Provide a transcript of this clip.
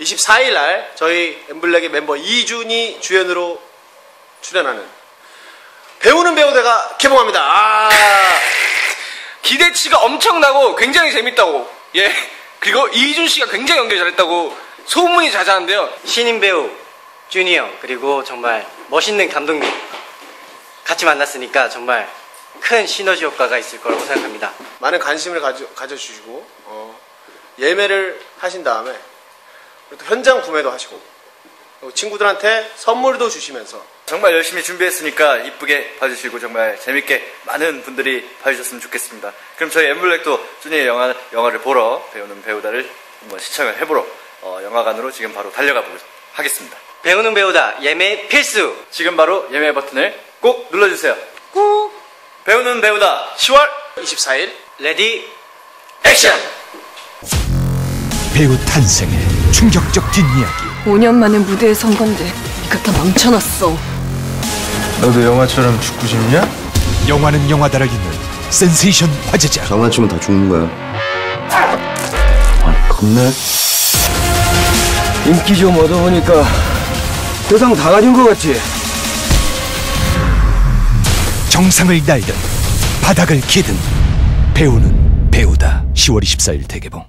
24일 날 저희 엠블랙의 멤버 이준이 주연으로 출연하는 배우는 배우대가 개봉합니다. 아, 기대치가 엄청나고 굉장히 재밌다고. 예. 그리고 이준 씨가 굉장히 연기 잘했다고 소문이 자자한데요. 신인 배우 주니어 그리고 정말 멋있는 감독님 같이 만났으니까 정말 큰 시너지 효과가 있을 거라고 생각합니다. 많은 관심을 가져, 가져주시고 어, 예매를 하신 다음에 그리고 또 현장 구매도 하시고 그리고 친구들한테 선물도 주시면서 정말 열심히 준비했으니까 이쁘게 봐주시고 정말 재밌게 많은 분들이 봐주셨으면 좋겠습니다. 그럼 저희 엠블랙도 준이의 영화, 영화를 보러 배우는 배우다를 한번 시청을 해보러 어, 영화관으로 지금 바로 달려가 보겠 하겠습니다. 배우는 배우다 예매 필수. 지금 바로 예매 버튼을 꼭 눌러주세요. 꾹! 배우는 배우다 10월 24일 ready action! 배우 탄생의 충격적 뒷이야기 5년 만에 무대에 선 건데 이거 다 망쳐놨어. 너도 영화처럼 죽고 싶냐? 영화는 영화다를 잇는 센세이션 화제작 장난치면 다 죽는 거야. 아, 겁내. 인기 좀 얻어보니까 세상 다 가진 것 같지? 정상을 날든 바닥을 기든 배우는 배우다 10월 24일 대개봉